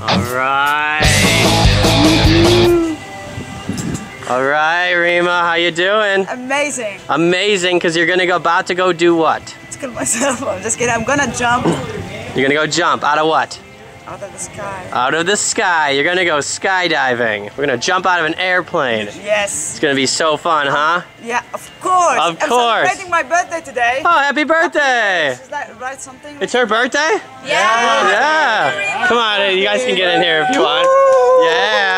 All right. All right, Rima, how you doing? Amazing. Amazing, because you're gonna go about to go do what? Let's kill myself. I'm just kidding. I'm gonna jump You're gonna go jump out of what? Out of the sky. Out of the sky. You're gonna go skydiving. We're gonna jump out of an airplane. Yes. It's gonna be so fun, huh? Yeah, of course. Of I'm course. celebrating my birthday today. Oh, happy birthday! Is that right? Something? It's her birthday? yeah. Yeah. Come on, you guys can get in here if you want. Yeah.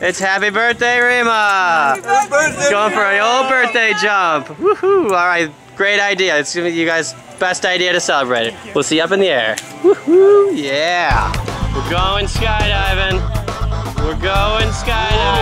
It's happy birthday, Rima. Happy birthday. Going for an old birthday jump. Woohoo! All right, great idea. It's gonna be you guys' best idea to celebrate it. We'll see you up in the air. Woohoo! Yeah. We're going skydiving. We're going skydiving.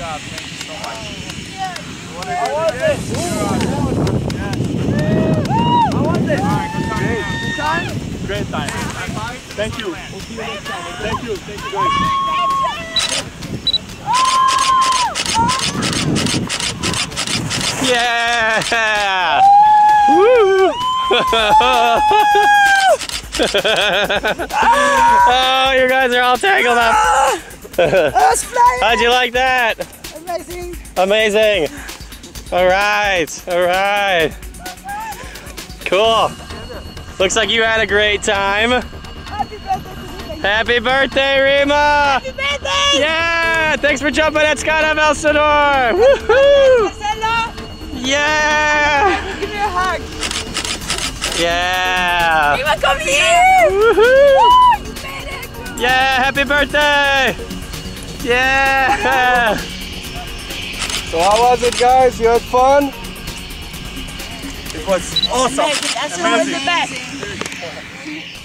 Great Good time. Great time. Thank you. We'll see you next time. Thank you. Thank you guys. Yeah! Woo! oh, you guys are all tangled up. I was flying. How'd you like that? Amazing. Amazing. All right, all right. Cool. Looks like you had a great time. Happy birthday. Happy birthday, Rima! Happy birthday. Yeah! Thanks for jumping at Skydive Elsinore! Woohoo! Yeah! give me a hug. Yeah! To come here? Woohoo! Oh, you made it. girl. Yeah! Happy birthday! Yeah! So how was it, guys? You had fun? It was awesome. Amazing. That's Amazing. the best.